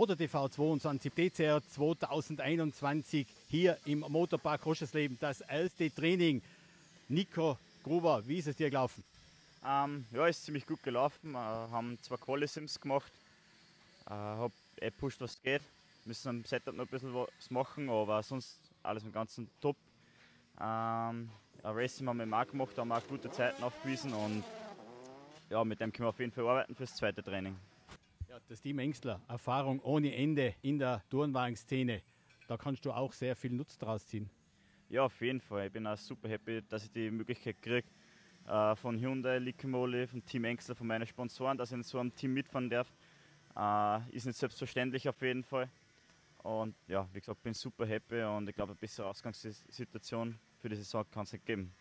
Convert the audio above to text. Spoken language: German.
MotorTV 22 DCR 2021 hier im Motorpark Roschesleben. Das erste Training. Nico Gruber, wie ist es dir gelaufen? Ähm, ja, ist ziemlich gut gelaufen. Wir haben zwei Quali-Sims gemacht. Äh, hab eh pusht, was geht. Müssen am Setup noch ein bisschen was machen, aber sonst alles im Ganzen top. Ähm, ja, Racing haben wir auch gemacht, haben auch gute Zeiten aufgewiesen und ja, mit dem können wir auf jeden Fall arbeiten fürs zweite Training. Ja, das Team Engstler, Erfahrung ohne Ende in der Turnwagen-Szene. Da kannst du auch sehr viel Nutz draus ziehen. Ja, auf jeden Fall. Ich bin auch super happy, dass ich die Möglichkeit kriege, äh, von Hyundai, Lickemoli, von Team Engstler, von meinen Sponsoren, dass ich in so einem Team mitfahren darf. Äh, ist nicht selbstverständlich auf jeden Fall. Und ja, wie gesagt, bin super happy und ich glaube, eine bessere Ausgangssituation für die Saison kann es nicht geben.